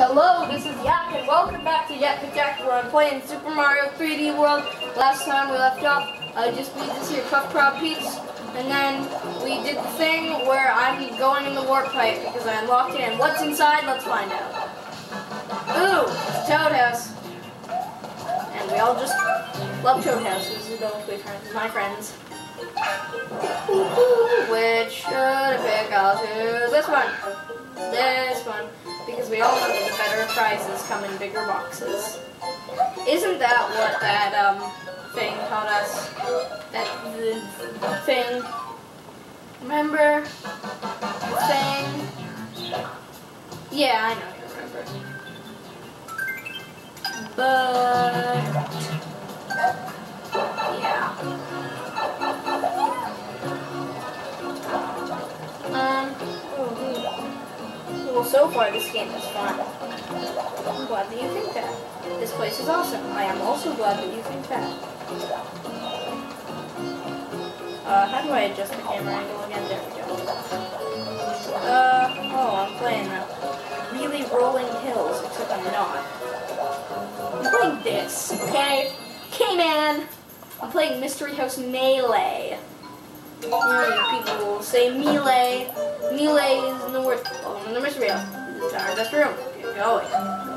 Hello, this is Yak, and welcome back to Yak Attack, where I'm playing Super Mario 3D World. Last time we left off, I just beat this here Puffprod Peaks, and then we did the thing where I'm going in the warp pipe because I unlocked it, and what's inside, let's find out. Ooh, it's Toad House. And we all just love Toad Houses, don't we, friends? My friends. Which should I pick? I'll choose this one. This one. Because we all know that the better prizes come in bigger boxes. Isn't that what that um thing taught us? That the thing. Remember? Thing. Yeah, I know remember. But yeah. So far this game is fun. I'm glad that you think that. This place is awesome. I am also glad that you think that. Uh, how do I adjust the camera angle again? There we go. Uh, oh, I'm playing uh, really rolling hills, except I'm not. I'm playing this, okay? Okay, man! I'm playing Mystery House Melee. People will say melee. Melee is in the worst. Oh, in the mystery house. This is our best room. Get going.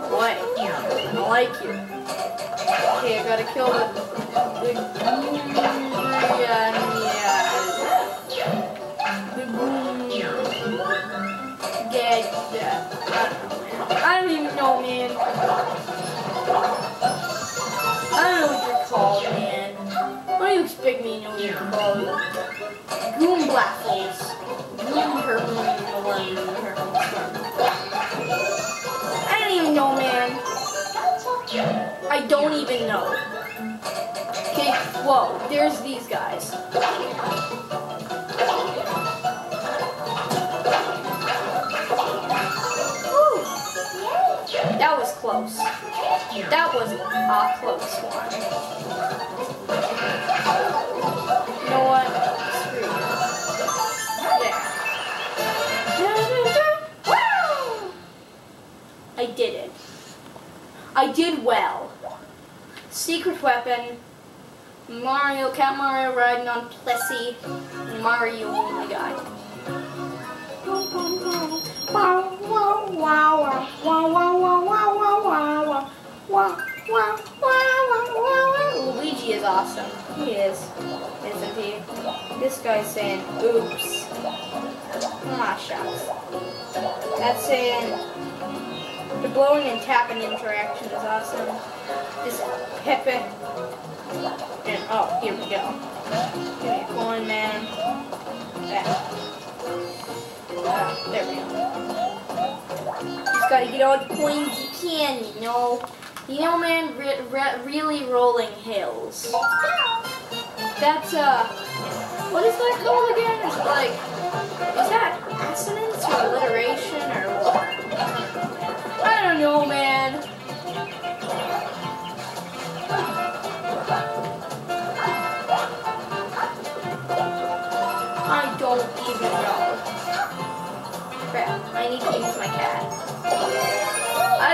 Go away. I don't like you. Okay, I gotta kill the. the there's these guys. That was close. That was a close one. Mario, Cat Mario riding on Plessie, Mario oh only guy. Luigi is awesome. He is, isn't he? This guy's saying, oops. Ah, shots. That's saying, the blowing and tapping interaction is awesome. This Pepe Oh, here we go. Me a coin, man. Ah, there we go. Just gotta get all the coins you can, you know. You know, man, re re really rolling hills. That's, uh, what is that called again? It's like, is that assonance or alliteration or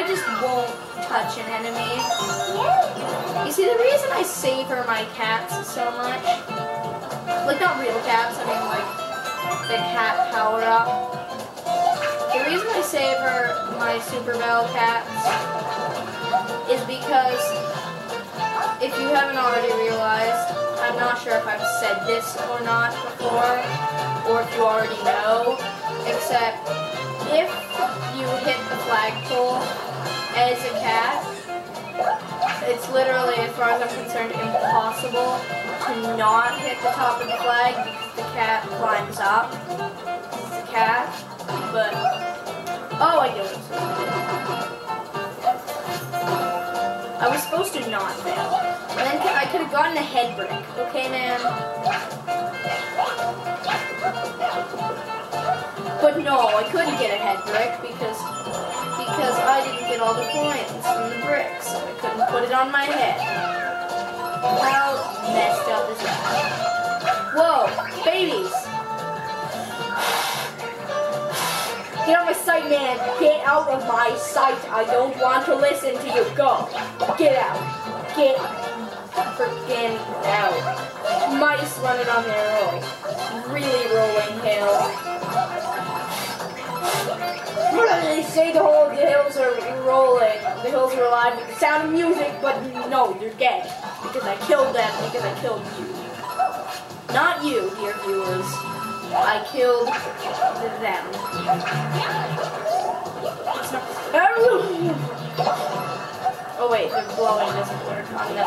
just won't touch an enemy. You see, the reason I savor my cats so much, like not real cats, I mean like the cat power up. The reason I savor my Super Bell cats is because if you haven't already realized, I'm not sure if I've said this or not before, or if you already know, except if you hit the flagpole as a cat, it's literally, as far as I'm concerned, impossible to not hit the top of the flag because the cat climbs up. It's a cat, but, oh, I what I was supposed to not fail. And then I could have gotten a head break. Okay, man? But no, I couldn't get a head brick because because I didn't get all the coins from the bricks, so I couldn't put it on my head. How messed up is that? Whoa, babies! Get out of my sight, man. Get out of my sight. I don't want to listen to you. Go. Get out. Get freaking out. Mice running on their own. Really rolling hill. They say the whole the hills are rolling. The hills are alive with the sound of music, but no, you're dead. Because I killed them, because I killed you. Not you, dear viewers. I killed them. Oh wait, the blowing doesn't work on the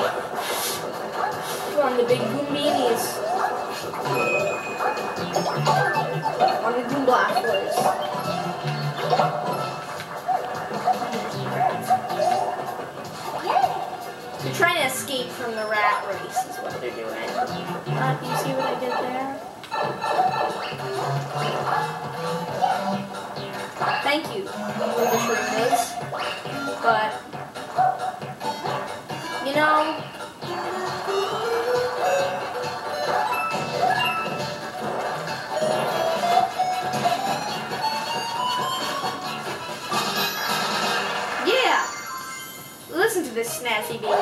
on the big Goombinies. On escape from the rat race is what they're doing. Uh, you see what I did there? Thank you, Movie Shrimpers. But, you know, yeah! Listen to this snazzy beat.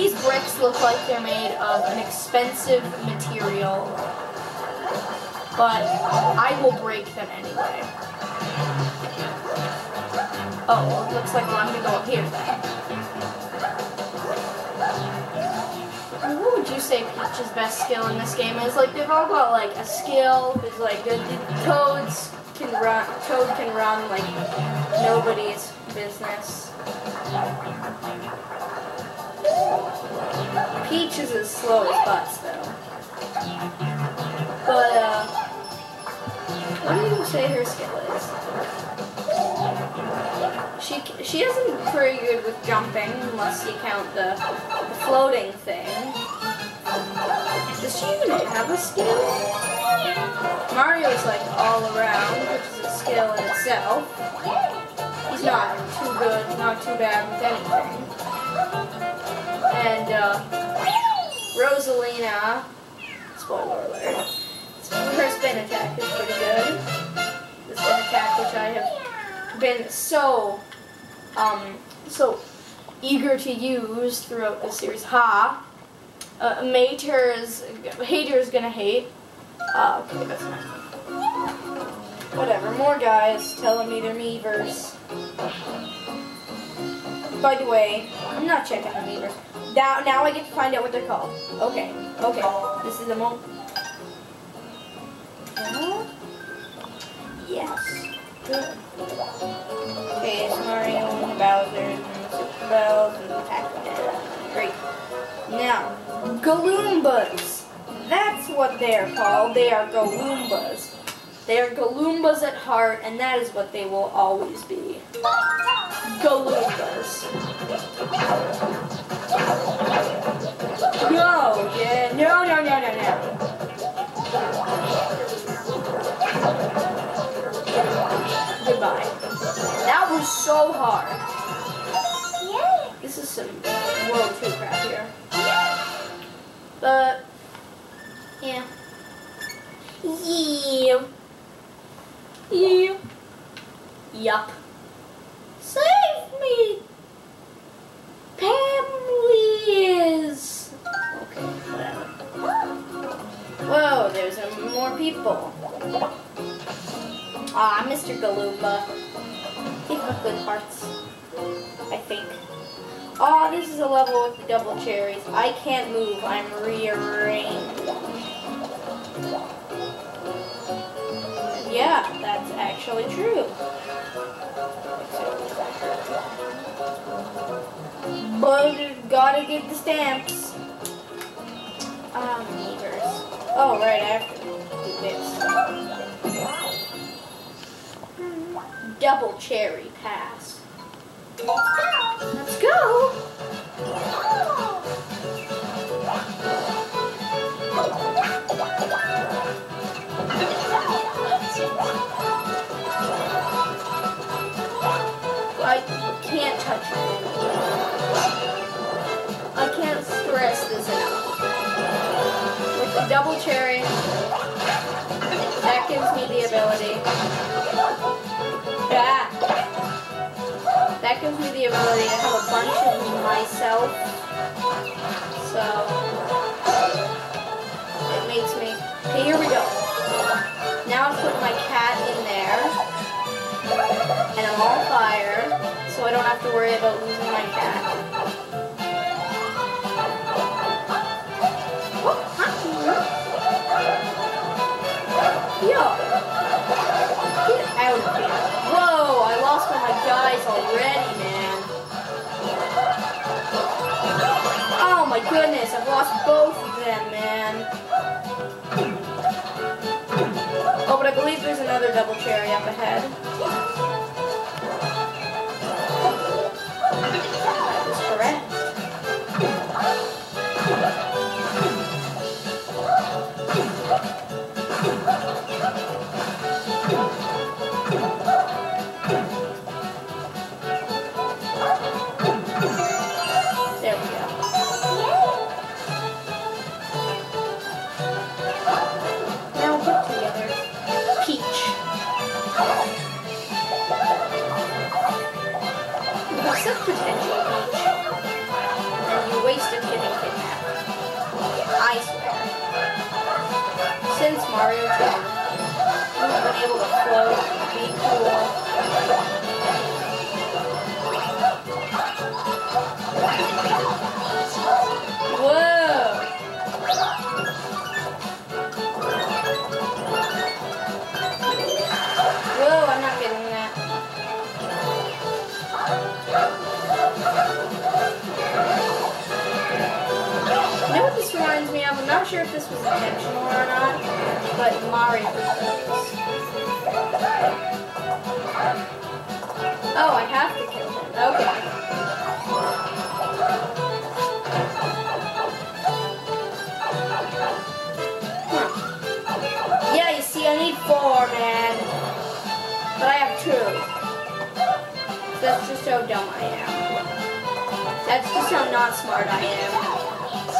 These bricks look like they're made of an expensive material, but I will break them anyway. Oh, it looks like I'm gonna go up here then. What would you say Peach's best skill in this game is? Like they've all got like a skill. There's like the, the Toads can run. Toad can run like nobody's business. Peach is as slow as butts though. But uh, what do you say her skill is? She she isn't very good with jumping unless you count the, the floating thing. Does she even have a skill? Mario's like all around, which is a skill in itself. He's not too good, not too bad with anything. And uh, Rosalina, spoiler alert, her spin attack is pretty good. The spin attack, which I have been so, um, so eager to use throughout the series. Ha! Uh, Mater's, Hater's gonna hate. Uh, okay, that's not. Whatever, more guys telling me they're Miiverse. By the way, I'm not checking the Miiverse. Now, now I get to find out what they're called. Okay, okay. This is a moment. Uh, yes. Good. Okay, it's Mario and Bowser and Super Bells and Pac-Man. Great. Now, Galoombas. That's what they're called. They are Galoombas. They are Galoombas at heart, and that is what they will always be. Galoombas. No, yeah, no, no, no, no, no. Goodbye. That was so hard. This is some World 2 crap here. But, yeah. Yeah. Yeah. Yup. Save me! Please! Okay, whatever. Whoa, there's more people. Ah, Mr. Galoomba. He's got good hearts. I think. Oh, this is a level with the double cherries. I can't move. I'm rearranged. Yeah, that's actually true. But gotta get the stamps. Um, Meters. Oh, right, I have to do this. Hmm. Double cherry pass. Let's go. can't touch it. I can't stress this enough. With the double cherry, that gives me the ability. That. That gives me the ability to have a bunch of myself. So. It makes me. Okay, here we go. Now I put my cat in there. And I'm all have to worry about losing my cat. Here. Whoa, I lost my guys already, man. Oh my goodness, I've lost both of them, man. Oh, but I believe there's another double cherry up ahead. Correct. Sure if this was intentional or not, but Bros. Oh, I have to kill him. Okay. Yeah, you see, I need four, man. But I have two. That's just how dumb I am. That's just how not smart I am.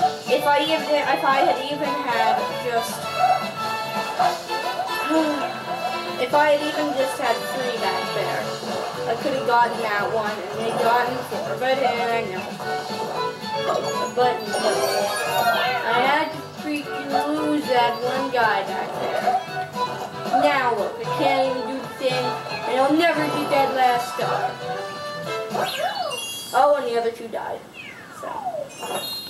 If I even if I had even had just if I had even just had three back there, I could have gotten that one and then gotten four. But I know. But no. I had to freaking lose that one guy back there. Now look, I can't even do the thing, and I'll never get that last star. Oh, and the other two died. So.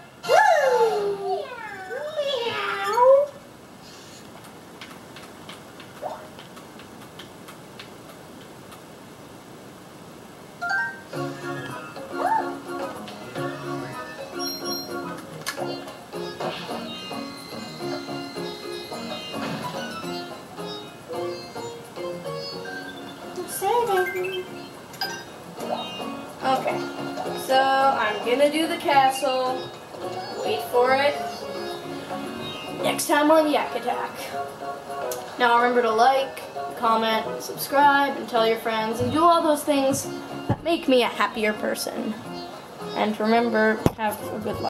Gonna do the castle. Wait for it. Next time on Yak Attack. Now remember to like, comment, subscribe, and tell your friends, and do all those things that make me a happier person. And remember, have a good life.